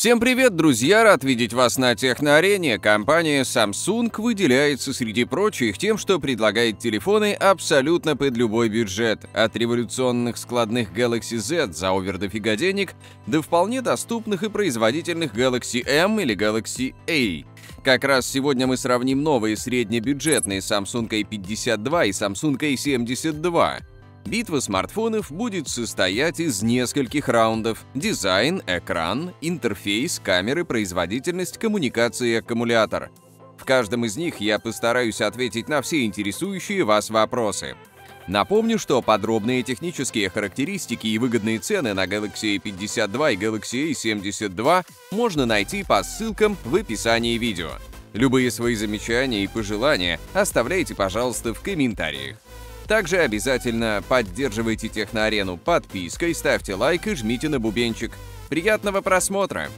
Всем привет, друзья! Рад видеть вас на Техноарене. Компания Samsung выделяется среди прочих тем, что предлагает телефоны абсолютно под любой бюджет. От революционных складных Galaxy Z за овер дофига денег до вполне доступных и производительных Galaxy M или Galaxy A. Как раз сегодня мы сравним новые среднебюджетные Samsung A52 и Samsung A72. Битва смартфонов будет состоять из нескольких раундов. Дизайн, экран, интерфейс, камеры, производительность, коммуникация и аккумулятор. В каждом из них я постараюсь ответить на все интересующие вас вопросы. Напомню, что подробные технические характеристики и выгодные цены на Galaxy A52 и Galaxy A72 можно найти по ссылкам в описании видео. Любые свои замечания и пожелания оставляйте, пожалуйста, в комментариях. Также обязательно поддерживайте Техноарену подпиской, ставьте лайк и жмите на бубенчик. Приятного просмотра!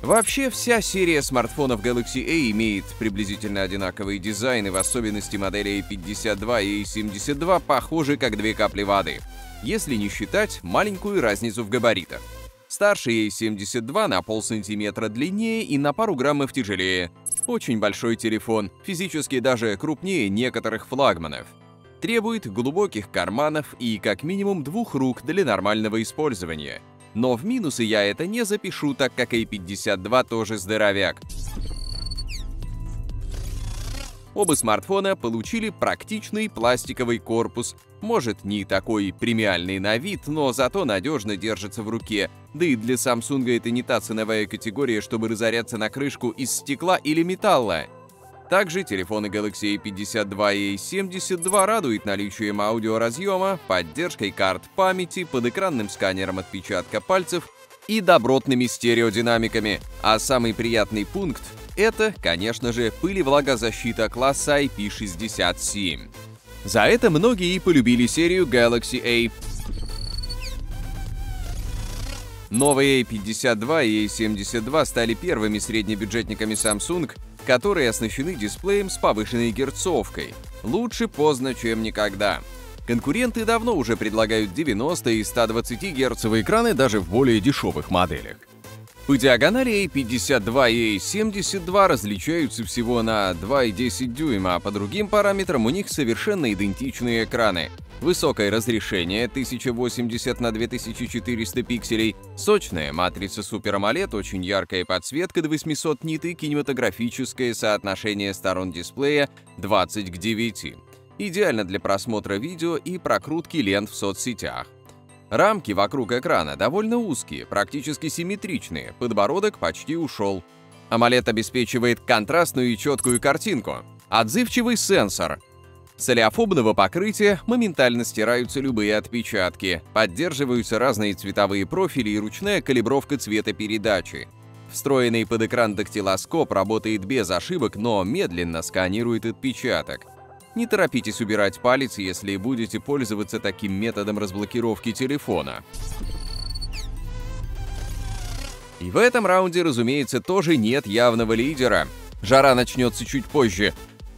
Вообще, вся серия смартфонов Galaxy A имеет приблизительно одинаковые дизайны, в особенности модели A52 и A72 похожи как две капли воды, если не считать маленькую разницу в габаритах. Старший A72 на полсантиметра длиннее и на пару граммов тяжелее, очень большой телефон, физически даже крупнее некоторых флагманов. Требует глубоких карманов и как минимум двух рук для нормального использования. Но в минусы я это не запишу, так как A52 тоже здоровяк. Оба смартфона получили практичный пластиковый корпус. Может, не такой премиальный на вид, но зато надежно держится в руке. Да и для Samsung это не та ценовая категория, чтобы разоряться на крышку из стекла или металла. Также телефоны Galaxy A52 и A72 радуют наличием аудиоразъема, поддержкой карт памяти, подэкранным сканером отпечатка пальцев и добротными стереодинамиками. А самый приятный пункт это, конечно же, пылевлагозащита класса IP67. За это многие и полюбили серию Galaxy A. Новые A52 и A72 стали первыми среднебюджетниками Samsung, которые оснащены дисплеем с повышенной герцовкой. Лучше поздно, чем никогда. Конкуренты давно уже предлагают 90 и 120 герцовые экраны даже в более дешевых моделях. По диагонали A52 и A72 различаются всего на 2,10 дюйма, а по другим параметрам у них совершенно идентичные экраны. Высокое разрешение 1080 на 2400 пикселей, сочная матрица Super AMOLED, очень яркая подсветка до 800 нит и кинематографическое соотношение сторон дисплея 20 к 9. Идеально для просмотра видео и прокрутки лент в соцсетях. Рамки вокруг экрана довольно узкие, практически симметричные, подбородок почти ушел. AMOLED обеспечивает контрастную и четкую картинку. Отзывчивый сенсор. С олеофобного покрытия моментально стираются любые отпечатки, поддерживаются разные цветовые профили и ручная калибровка цветопередачи. Встроенный под экран дактилоскоп работает без ошибок, но медленно сканирует отпечаток. Не торопитесь убирать палец, если будете пользоваться таким методом разблокировки телефона. И в этом раунде, разумеется, тоже нет явного лидера. Жара начнется чуть позже.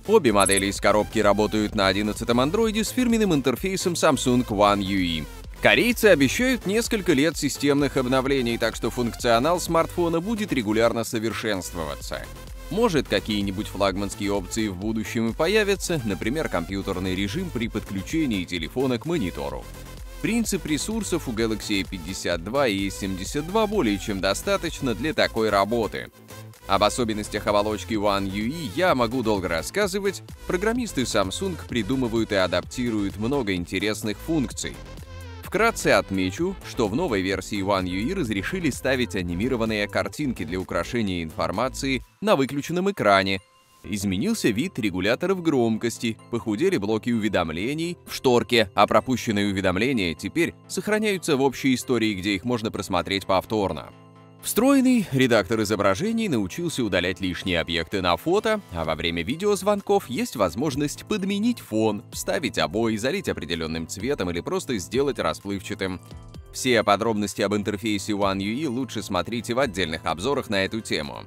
Обе модели из коробки работают на 11-м андроиде с фирменным интерфейсом Samsung One UI. Корейцы обещают несколько лет системных обновлений, так что функционал смартфона будет регулярно совершенствоваться. Может, какие-нибудь флагманские опции в будущем и появятся, например, компьютерный режим при подключении телефона к монитору. Принцип ресурсов у Galaxy A52 и A72 более чем достаточно для такой работы. Об особенностях оболочки One UI я могу долго рассказывать. Программисты Samsung придумывают и адаптируют много интересных функций. Вкратце отмечу, что в новой версии One UI разрешили ставить анимированные картинки для украшения информации на выключенном экране, Изменился вид регуляторов громкости, похудели блоки уведомлений в шторке, а пропущенные уведомления теперь сохраняются в общей истории, где их можно просмотреть повторно. Встроенный редактор изображений научился удалять лишние объекты на фото, а во время видеозвонков есть возможность подменить фон, вставить обои, залить определенным цветом или просто сделать расплывчатым. Все подробности об интерфейсе One UI лучше смотрите в отдельных обзорах на эту тему.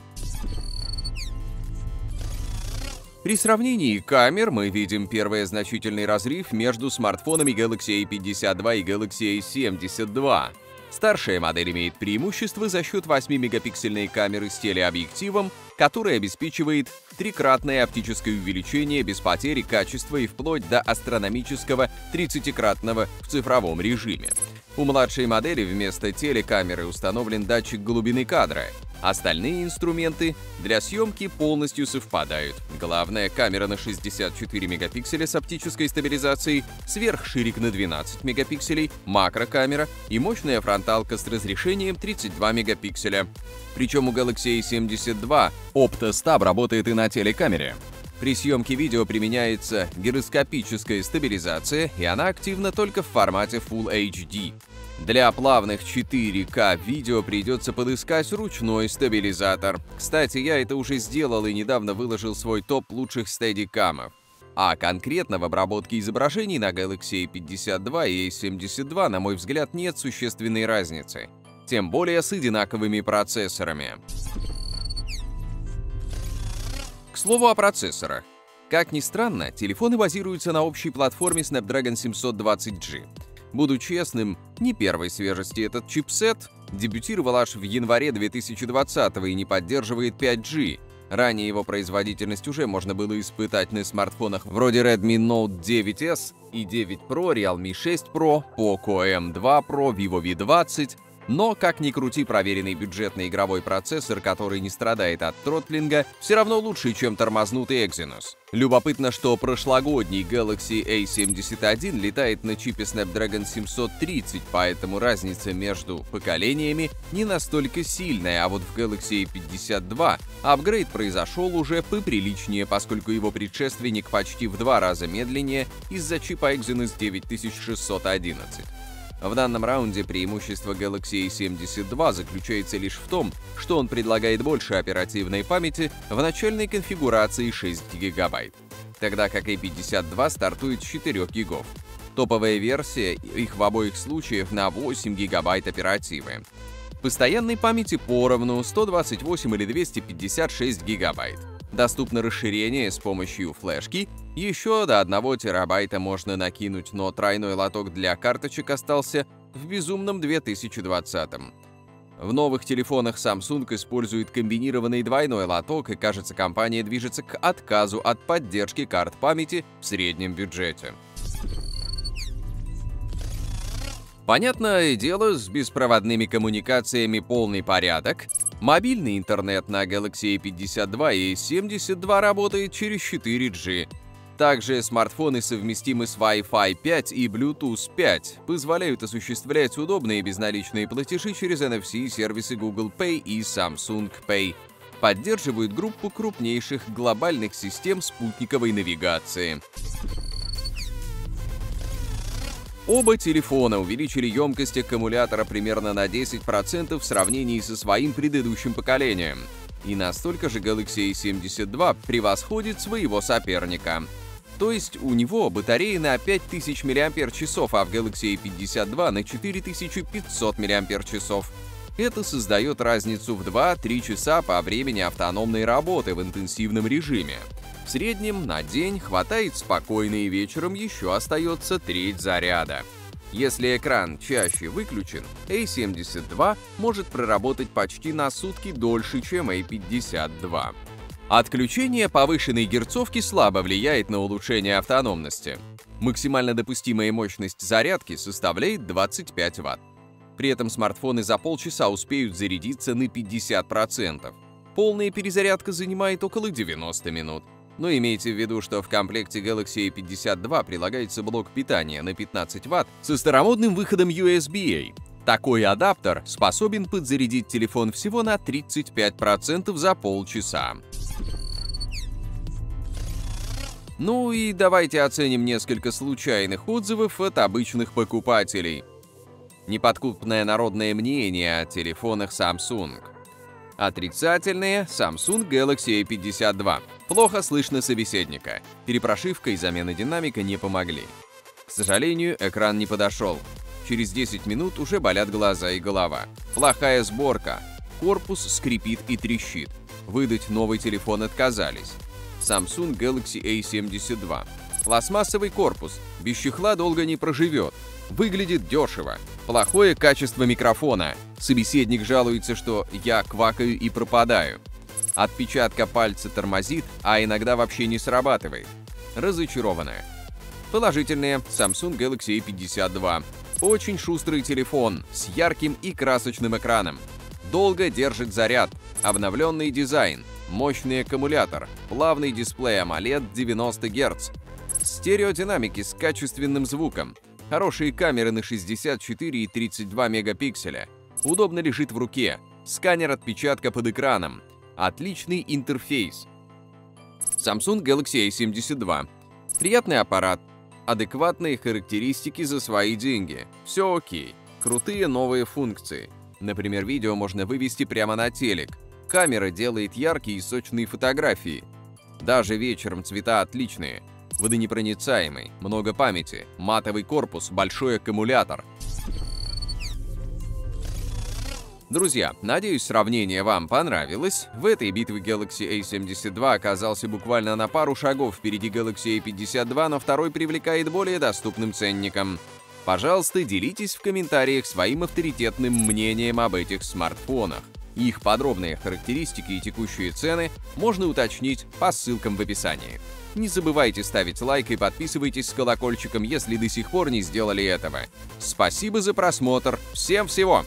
При сравнении камер мы видим первый значительный разрыв между смартфонами Galaxy A52 и Galaxy A72. Старшая модель имеет преимущество за счет 8-мегапиксельной камеры с телеобъективом, который обеспечивает трикратное оптическое увеличение без потери качества и вплоть до астрономического 30-кратного в цифровом режиме. У младшей модели вместо телекамеры установлен датчик глубины кадра. Остальные инструменты для съемки полностью совпадают. Главная камера на 64 мегапикселя с оптической стабилизацией, сверхширик на 12 мегапикселей, макрокамера и мощная фронталка с разрешением 32 мегапикселя. Причем у Galaxy A72 OptoStab работает и на телекамере. При съемке видео применяется гироскопическая стабилизация, и она активна только в формате Full HD. Для плавных 4К видео придется подыскать ручной стабилизатор. Кстати, я это уже сделал и недавно выложил свой топ лучших стедикамов. А конкретно в обработке изображений на Galaxy A52 и A72, на мой взгляд, нет существенной разницы. Тем более с одинаковыми процессорами. К слову о процессорах. Как ни странно, телефоны базируются на общей платформе Snapdragon 720G. Буду честным, не первой свежести этот чипсет дебютировал аж в январе 2020 и не поддерживает 5G. Ранее его производительность уже можно было испытать на смартфонах вроде Redmi Note 9s и 9 Pro, Realme 6 Pro, Poco M2 Pro, Vivo V20, но, как ни крути, проверенный бюджетный игровой процессор, который не страдает от тротлинга, все равно лучше, чем тормознутый Exynos. Любопытно, что прошлогодний Galaxy A71 летает на чипе Snapdragon 730, поэтому разница между поколениями не настолько сильная, а вот в Galaxy A52 апгрейд произошел уже поприличнее, поскольку его предшественник почти в два раза медленнее из-за чипа Exynos 9611. В данном раунде преимущество Galaxy A72 заключается лишь в том, что он предлагает больше оперативной памяти в начальной конфигурации 6 ГБ, тогда как A52 стартует с 4 ГБ. Топовая версия их в обоих случаях на 8 ГБ оперативы. Постоянной памяти поровну 128 или 256 ГБ. Доступно расширение с помощью флешки. Еще до 1 терабайта можно накинуть, но тройной лоток для карточек остался в безумном 2020 -м. В новых телефонах Samsung использует комбинированный двойной лоток, и, кажется, компания движется к отказу от поддержки карт памяти в среднем бюджете. Понятное дело, с беспроводными коммуникациями полный порядок, Мобильный интернет на Galaxy A52 и A72 работает через 4G. Также смартфоны совместимы с Wi-Fi 5 и Bluetooth 5, позволяют осуществлять удобные безналичные платежи через NFC-сервисы Google Pay и Samsung Pay. Поддерживают группу крупнейших глобальных систем спутниковой навигации. Оба телефона увеличили емкость аккумулятора примерно на 10% в сравнении со своим предыдущим поколением. И настолько же Galaxy A72 превосходит своего соперника. То есть у него батарея на 5000 мАч, а в Galaxy A52 на 4500 мАч. Это создает разницу в 2-3 часа по времени автономной работы в интенсивном режиме. В среднем на день хватает спокойно и вечером еще остается треть заряда. Если экран чаще выключен, A72 может проработать почти на сутки дольше, чем A52. Отключение повышенной герцовки слабо влияет на улучшение автономности. Максимально допустимая мощность зарядки составляет 25 Вт. При этом смартфоны за полчаса успеют зарядиться на 50%. Полная перезарядка занимает около 90 минут. Но имейте в виду, что в комплекте Galaxy A52 прилагается блок питания на 15 Вт со старомодным выходом USB-A. Такой адаптер способен подзарядить телефон всего на 35% за полчаса. Ну и давайте оценим несколько случайных отзывов от обычных покупателей. Неподкупное народное мнение о телефонах Samsung. Отрицательные Samsung Galaxy A52. Плохо слышно собеседника. Перепрошивка и замена динамика не помогли. К сожалению, экран не подошел. Через 10 минут уже болят глаза и голова. Плохая сборка. Корпус скрипит и трещит. Выдать новый телефон отказались. Samsung Galaxy A72. Пластмассовый корпус. Без чехла долго не проживет. Выглядит дешево. Плохое качество микрофона. Собеседник жалуется, что я квакаю и пропадаю. Отпечатка пальца тормозит, а иногда вообще не срабатывает. Разочарованная. Положительные Samsung Galaxy A52. Очень шустрый телефон с ярким и красочным экраном. Долго держит заряд. Обновленный дизайн. Мощный аккумулятор. Плавный дисплей AMOLED 90 Гц. Стереодинамики с качественным звуком. Хорошие камеры на 64 и 32 мегапикселя. Удобно лежит в руке. Сканер отпечатка под экраном. Отличный интерфейс. Samsung Galaxy A72. Приятный аппарат. Адекватные характеристики за свои деньги. Все окей. Крутые новые функции. Например, видео можно вывести прямо на телек. Камера делает яркие и сочные фотографии. Даже вечером цвета отличные. Водонепроницаемый, много памяти, матовый корпус, большой аккумулятор. Друзья, надеюсь, сравнение вам понравилось. В этой битве Galaxy A72 оказался буквально на пару шагов впереди Galaxy A52, но второй привлекает более доступным ценником. Пожалуйста, делитесь в комментариях своим авторитетным мнением об этих смартфонах. Их подробные характеристики и текущие цены можно уточнить по ссылкам в описании. Не забывайте ставить лайк и подписывайтесь с колокольчиком, если до сих пор не сделали этого. Спасибо за просмотр. Всем всего!